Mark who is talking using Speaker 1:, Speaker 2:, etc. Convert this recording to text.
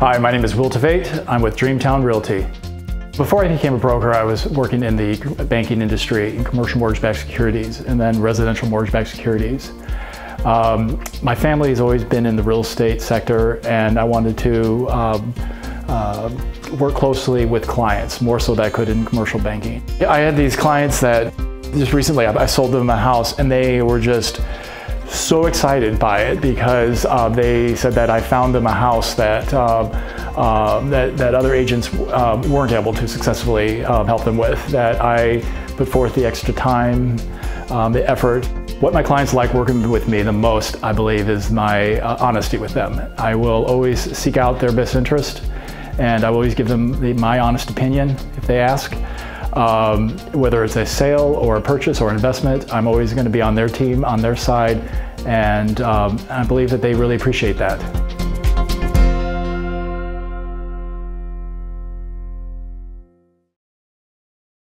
Speaker 1: Hi, my name is Will Tveit. I'm with Dream Town Realty. Before I became a broker, I was working in the banking industry in commercial mortgage-backed securities and then residential mortgage-backed securities. Um, my family has always been in the real estate sector and I wanted to um, uh, work closely with clients, more so than I could in commercial banking. I had these clients that just recently I sold them a house and they were just so excited by it because uh, they said that I found them a house that uh, uh, that, that, other agents uh, weren't able to successfully um, help them with. That I put forth the extra time, um, the effort. What my clients like working with me the most, I believe, is my uh, honesty with them. I will always seek out their best interest, and I will always give them the, my honest opinion if they ask. Um, whether it's a sale or a purchase or investment, I'm always going to be on their team, on their side, and um, I believe that they really appreciate that.